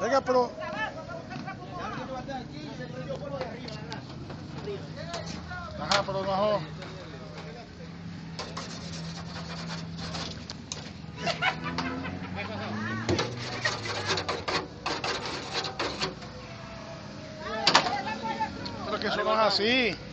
Venga, pero... Ajá, pero no... Pero que eso no es así.